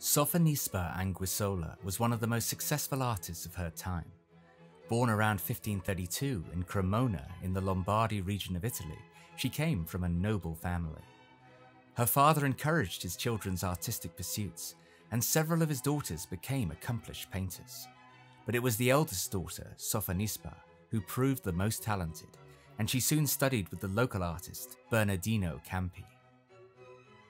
Sofonisba Anguissola was one of the most successful artists of her time. Born around 1532 in Cremona in the Lombardy region of Italy, she came from a noble family. Her father encouraged his children's artistic pursuits, and several of his daughters became accomplished painters. But it was the eldest daughter, Sofonisba, who proved the most talented, and she soon studied with the local artist, Bernardino Campi.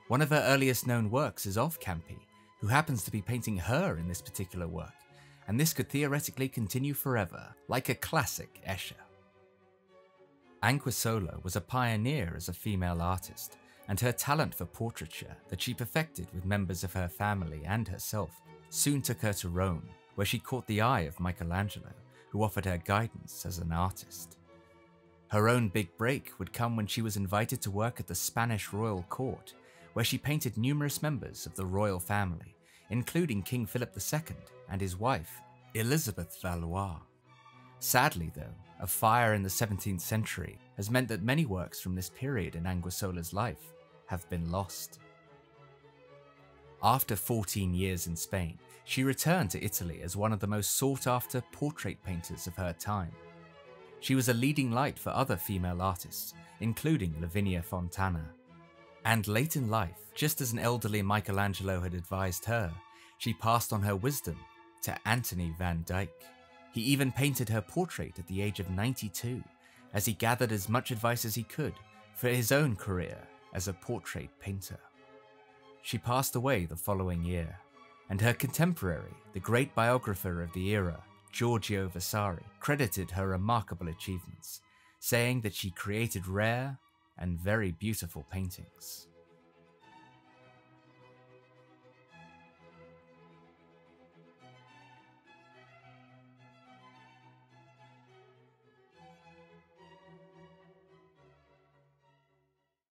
One of her earliest known works is of Campi, who happens to be painting her in this particular work, and this could theoretically continue forever, like a classic Escher. Anguissola was a pioneer as a female artist, and her talent for portraiture that she perfected with members of her family and herself soon took her to Rome, where she caught the eye of Michelangelo, who offered her guidance as an artist. Her own big break would come when she was invited to work at the Spanish royal court, where she painted numerous members of the royal family, including King Philip II and his wife, Elizabeth Valois. Sadly, though, a fire in the 17th century has meant that many works from this period in Anguissola's life have been lost. After 14 years in Spain, she returned to Italy as one of the most sought after portrait painters of her time. She was a leading light for other female artists, including Lavinia Fontana. And late in life, just as an elderly Michelangelo had advised her, she passed on her wisdom to Antony van Dyck. He even painted her portrait at the age of 92, as he gathered as much advice as he could for his own career as a portrait painter. She passed away the following year, and her contemporary, the great biographer of the era, Giorgio Vasari, credited her remarkable achievements, saying that she created rare and very beautiful paintings.